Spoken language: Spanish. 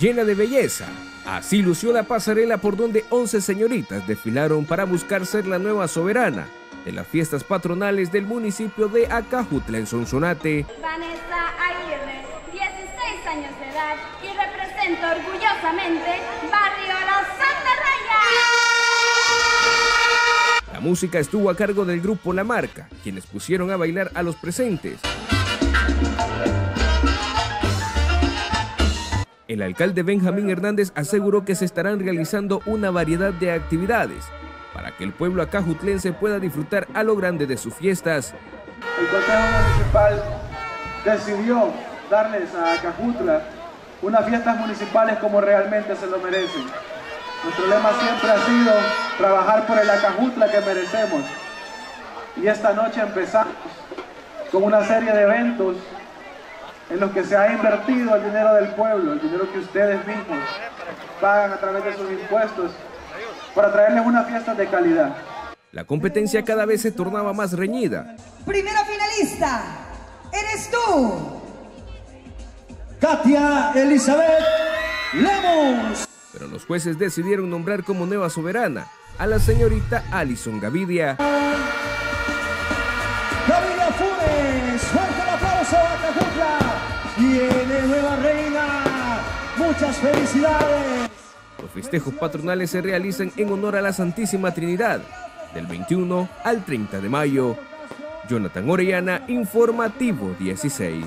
llena de belleza. Así lució la pasarela por donde 11 señoritas desfilaron para buscar ser la nueva soberana de las fiestas patronales del municipio de Acajutla en Sonsonate. Vanessa Aguirre, 16 años de edad y represento orgullosamente Barrio La Santa Raya. La música estuvo a cargo del grupo La Marca, quienes pusieron a bailar a los presentes. El alcalde Benjamín Hernández aseguró que se estarán realizando una variedad de actividades para que el pueblo acajutlense pueda disfrutar a lo grande de sus fiestas. El Consejo Municipal decidió darles a Acajutla unas fiestas municipales como realmente se lo merecen. Nuestro lema siempre ha sido trabajar por el Acajutla que merecemos. Y esta noche empezamos con una serie de eventos en los que se ha invertido el dinero del pueblo, el dinero que ustedes mismos pagan a través de sus impuestos, para traerles una fiesta de calidad. La competencia cada vez se tornaba más reñida. Primera finalista, eres tú. Katia Elizabeth Lemos. Pero los jueces decidieron nombrar como nueva soberana a la señorita Alison Gavidia. Gavidia Funes, Tiene nueva reina. Muchas felicidades. Los festejos patronales se realizan en honor a la Santísima Trinidad, del 21 al 30 de mayo. Jonathan Orellana, Informativo 16.